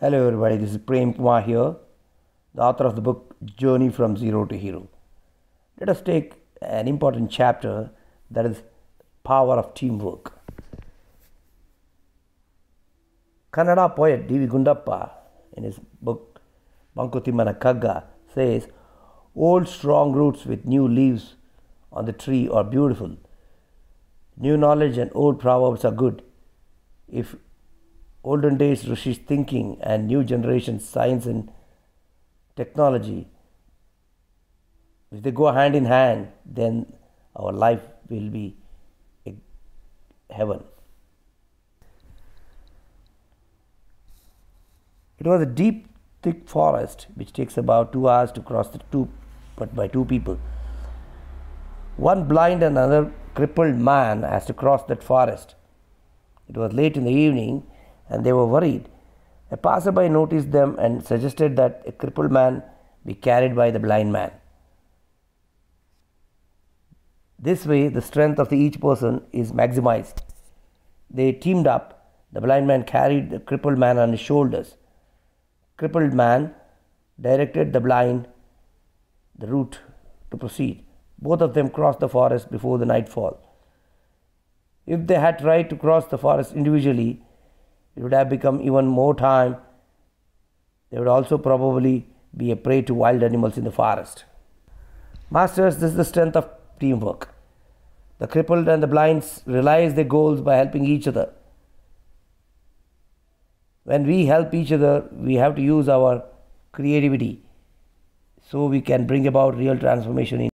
Hello, everybody. This is Prem Kumar here, the author of the book Journey from Zero to Hero. Let us take an important chapter that is power of teamwork. Kannada poet D.V. Gundappa, in his book Mankuthimmana Kagga, says, Old strong roots with new leaves on the tree are beautiful. New knowledge and old proverbs are good. If olden days Rishi's thinking and new generation science and technology, if they go hand in hand, then our life will be heaven. It was a deep, thick forest which takes about two hours to cross the two, but by two people. One blind and another crippled man has to cross that forest. It was late in the evening and they were worried. A passerby noticed them and suggested that a crippled man be carried by the blind man. This way, the strength of each person is maximized. They teamed up. The blind man carried the crippled man on his shoulders. Crippled man directed the blind the route to proceed. Both of them crossed the forest before the nightfall. If they had tried to cross the forest individually, it would have become even more time. They would also probably be a prey to wild animals in the forest. Masters, this is the strength of teamwork. The crippled and the blind realize their goals by helping each other. When we help each other, we have to use our creativity so we can bring about real transformation in